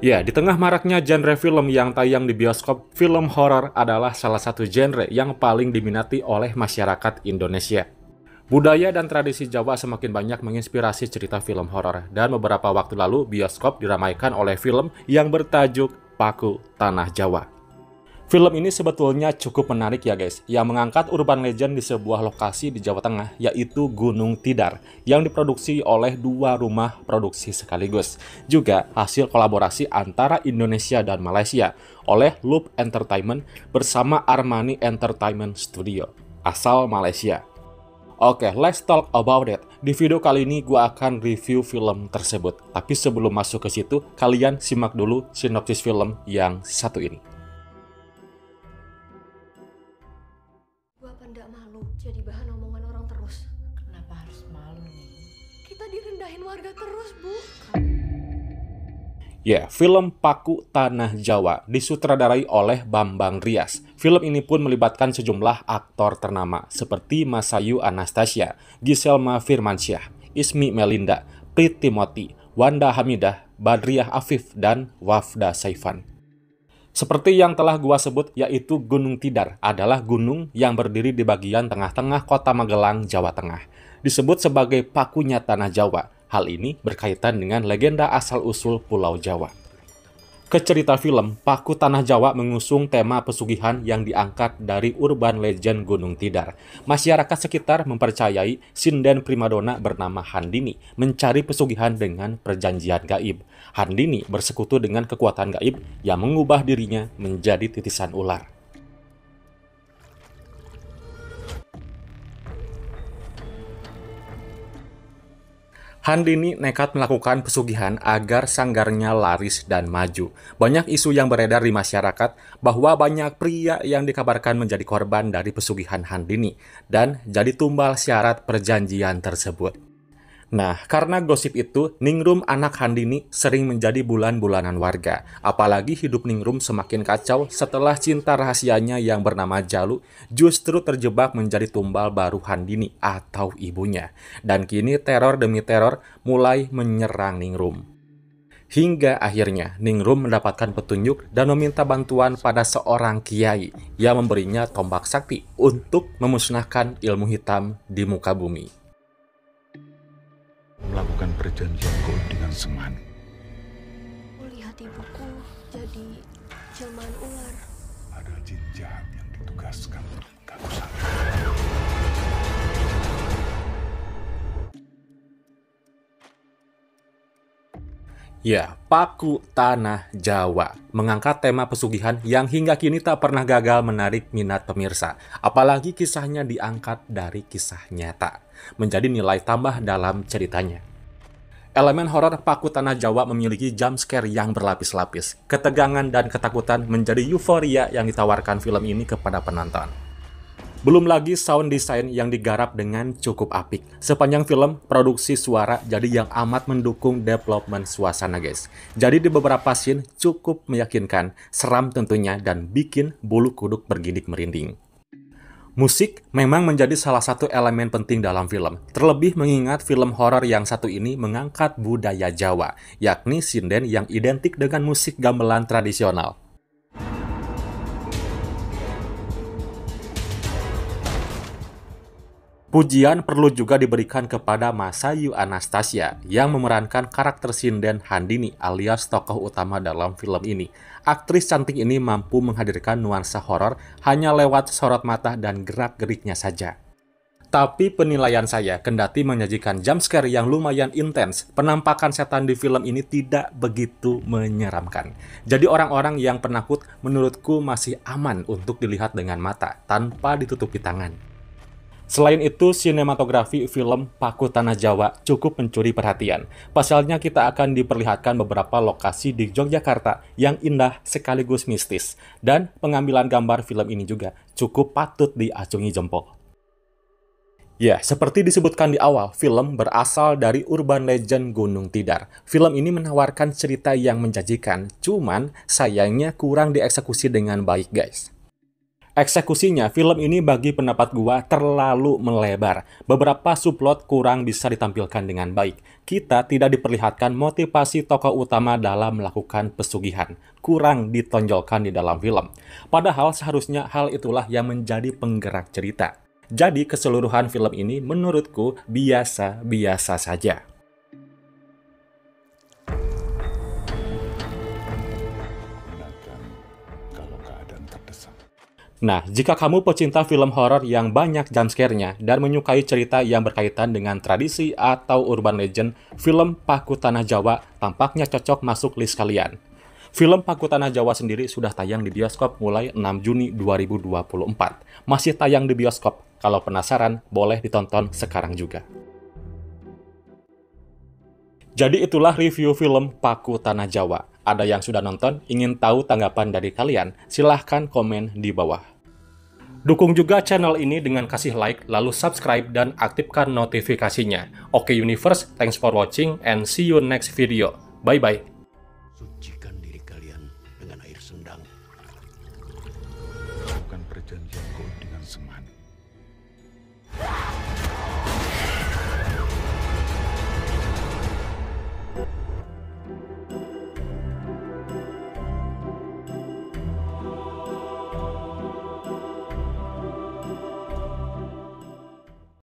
Ya, di tengah maraknya genre film yang tayang di bioskop, film horor adalah salah satu genre yang paling diminati oleh masyarakat Indonesia. Budaya dan tradisi Jawa semakin banyak menginspirasi cerita film horor, dan beberapa waktu lalu bioskop diramaikan oleh film yang bertajuk Paku Tanah Jawa. Film ini sebetulnya cukup menarik ya guys, yang mengangkat urban legend di sebuah lokasi di Jawa Tengah, yaitu Gunung Tidar, yang diproduksi oleh dua rumah produksi sekaligus. Juga hasil kolaborasi antara Indonesia dan Malaysia oleh Loop Entertainment bersama Armani Entertainment Studio, asal Malaysia. Oke, okay, let's talk about it. Di video kali ini gue akan review film tersebut. Tapi sebelum masuk ke situ, kalian simak dulu sinopsis film yang satu ini. Terus, Bu. Ya, yeah, film Paku Tanah Jawa disutradarai oleh Bambang Rias. Film ini pun melibatkan sejumlah aktor ternama seperti Masayu Anastasia, Giselma Firmansyah, Ismi Melinda, Prit Timothy, Wanda Hamidah, Badriah Afif, dan Wafda Saifan. Seperti yang telah gua sebut, yaitu Gunung Tidar adalah gunung yang berdiri di bagian tengah-tengah kota Magelang, Jawa Tengah. Disebut sebagai pakunya tanah Jawa. Hal ini berkaitan dengan legenda asal-usul Pulau Jawa. Ke cerita film, Paku Tanah Jawa mengusung tema pesugihan yang diangkat dari urban legend Gunung Tidar. Masyarakat sekitar mempercayai sinden primadona bernama Handini mencari pesugihan dengan perjanjian gaib. Handini bersekutu dengan kekuatan gaib yang mengubah dirinya menjadi titisan ular. Handini nekat melakukan pesugihan agar sanggarnya laris dan maju. Banyak isu yang beredar di masyarakat bahwa banyak pria yang dikabarkan menjadi korban dari pesugihan Handini dan jadi tumbal syarat perjanjian tersebut. Nah, karena gosip itu, Ningrum anak Handini sering menjadi bulan-bulanan warga. Apalagi hidup Ningrum semakin kacau setelah cinta rahasianya yang bernama Jalu justru terjebak menjadi tumbal baru Handini atau ibunya. Dan kini teror demi teror mulai menyerang Ningrum. Hingga akhirnya Ningrum mendapatkan petunjuk dan meminta bantuan pada seorang kiai yang memberinya tombak sakti untuk memusnahkan ilmu hitam di muka bumi melakukan perjanjian goib dengan Seman. Melihat ibuku jadi jelmaan ular. Ada jin jahat yang ditugaskan untuk mengganggu sana. Ya, Paku Tanah Jawa mengangkat tema pesugihan yang hingga kini tak pernah gagal menarik minat pemirsa. Apalagi kisahnya diangkat dari kisah nyata, menjadi nilai tambah dalam ceritanya. Elemen horor Paku Tanah Jawa memiliki jump scare yang berlapis-lapis. Ketegangan dan ketakutan menjadi euforia yang ditawarkan film ini kepada penonton. Belum lagi sound design yang digarap dengan cukup apik. Sepanjang film, produksi suara jadi yang amat mendukung development suasana guys. Jadi di beberapa scene cukup meyakinkan, seram tentunya, dan bikin bulu kuduk bergidik merinding. Musik memang menjadi salah satu elemen penting dalam film, terlebih mengingat film horor yang satu ini mengangkat budaya Jawa, yakni sinden yang identik dengan musik gamelan tradisional. Pujian perlu juga diberikan kepada Masayu Anastasia yang memerankan karakter sinden Handini alias tokoh utama dalam film ini. Aktris cantik ini mampu menghadirkan nuansa horor hanya lewat sorot mata dan gerak-geriknya saja. Tapi penilaian saya, kendati menyajikan jumpscare yang lumayan intens, penampakan setan di film ini tidak begitu menyeramkan. Jadi orang-orang yang penakut menurutku masih aman untuk dilihat dengan mata, tanpa ditutupi tangan. Selain itu, sinematografi film Paku Tanah Jawa cukup mencuri perhatian. Pasalnya kita akan diperlihatkan beberapa lokasi di Yogyakarta yang indah sekaligus mistis. Dan pengambilan gambar film ini juga cukup patut diacungi jempol. Ya, seperti disebutkan di awal, film berasal dari urban legend Gunung Tidar. Film ini menawarkan cerita yang menjanjikan, cuman sayangnya kurang dieksekusi dengan baik guys. Eksekusinya, film ini bagi pendapat gua terlalu melebar. Beberapa subplot kurang bisa ditampilkan dengan baik. Kita tidak diperlihatkan motivasi tokoh utama dalam melakukan pesugihan. Kurang ditonjolkan di dalam film. Padahal seharusnya hal itulah yang menjadi penggerak cerita. Jadi keseluruhan film ini menurutku biasa-biasa saja. Nah, jika kamu pecinta film horor yang banyak jumpscare-nya dan menyukai cerita yang berkaitan dengan tradisi atau urban legend, film Paku Tanah Jawa tampaknya cocok masuk list kalian. Film Paku Tanah Jawa sendiri sudah tayang di bioskop mulai 6 Juni 2024. Masih tayang di bioskop. Kalau penasaran, boleh ditonton sekarang juga. Jadi itulah review film Paku Tanah Jawa. Ada yang sudah nonton, ingin tahu tanggapan dari kalian? Silahkan komen di bawah. Dukung juga channel ini dengan kasih like, lalu subscribe dan aktifkan notifikasinya. Oke Universe, thanks for watching and see you next video. Bye-bye.